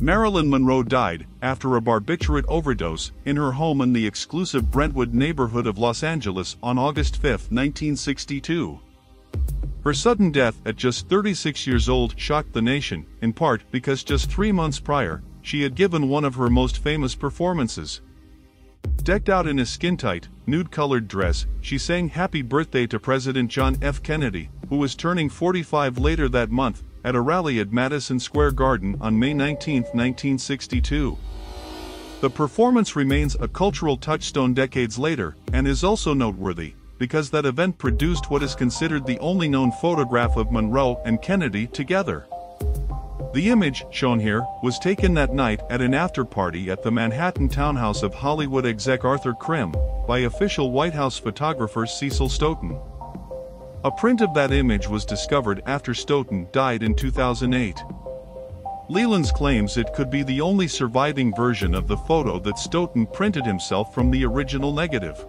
Marilyn Monroe died, after a barbiturate overdose, in her home in the exclusive Brentwood neighborhood of Los Angeles on August 5, 1962. Her sudden death at just 36 years old shocked the nation, in part because just three months prior, she had given one of her most famous performances. Decked out in a skin-tight, nude-colored dress, she sang Happy Birthday to President John F. Kennedy, who was turning 45 later that month, at a rally at Madison Square Garden on May 19, 1962. The performance remains a cultural touchstone decades later, and is also noteworthy, because that event produced what is considered the only known photograph of Monroe and Kennedy together. The image, shown here, was taken that night at an after-party at the Manhattan townhouse of Hollywood exec Arthur Krim, by official White House photographer Cecil Stoughton. A print of that image was discovered after Stoughton died in 2008. Leland's claims it could be the only surviving version of the photo that Stoughton printed himself from the original negative.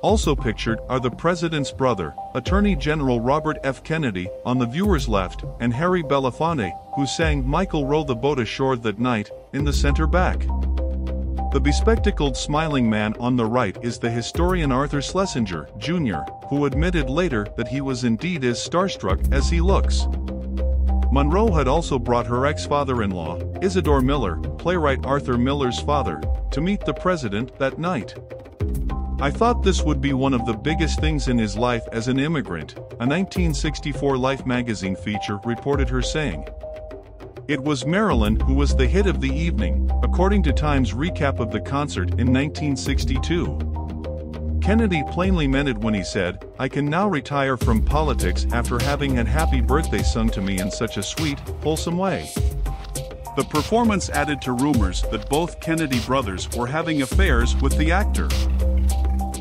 Also pictured are the president's brother, Attorney General Robert F. Kennedy, on the viewer's left, and Harry Belafonte, who sang Michael Row the Boat Ashore that night, in the center back. The bespectacled smiling man on the right is the historian Arthur Schlesinger, Jr., who admitted later that he was indeed as starstruck as he looks. Monroe had also brought her ex-father-in-law, Isidore Miller, playwright Arthur Miller's father, to meet the president that night. I thought this would be one of the biggest things in his life as an immigrant, a 1964 Life magazine feature reported her saying. It was Marilyn who was the hit of the evening, according to Time's recap of the concert in 1962. Kennedy plainly meant it when he said, I can now retire from politics after having had Happy Birthday sung to me in such a sweet, wholesome way. The performance added to rumors that both Kennedy brothers were having affairs with the actor.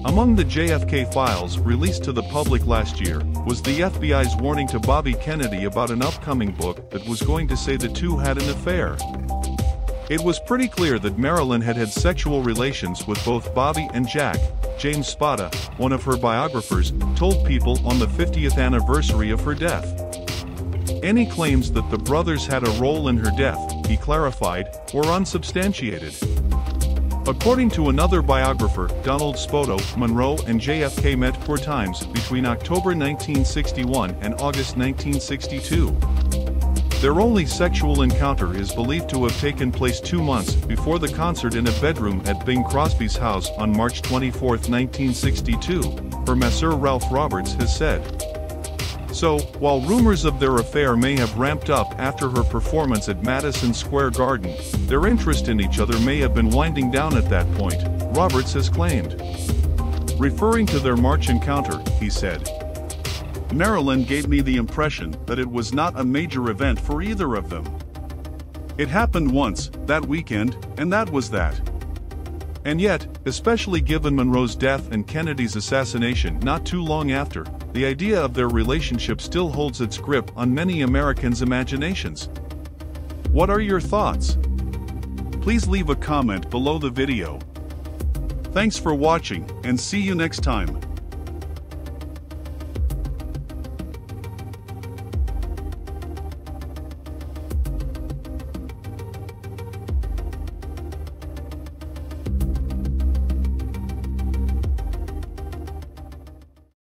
Among the JFK files released to the public last year was the FBI's warning to Bobby Kennedy about an upcoming book that was going to say the two had an affair. It was pretty clear that Marilyn had had sexual relations with both Bobby and Jack. James Spada, one of her biographers, told People on the 50th anniversary of her death. Any claims that the brothers had a role in her death, he clarified, were unsubstantiated. According to another biographer, Donald Spoto, Monroe and JFK met four times between October 1961 and August 1962. Their only sexual encounter is believed to have taken place two months before the concert in a bedroom at Bing Crosby's house on March 24, 1962, her masseur Ralph Roberts has said. So, while rumors of their affair may have ramped up after her performance at Madison Square Garden, their interest in each other may have been winding down at that point, Roberts has claimed. Referring to their March encounter, he said, Marilyn gave me the impression that it was not a major event for either of them. It happened once, that weekend, and that was that. And yet, especially given Monroe's death and Kennedy's assassination not too long after, the idea of their relationship still holds its grip on many Americans' imaginations. What are your thoughts? Please leave a comment below the video. Thanks for watching, and see you next time.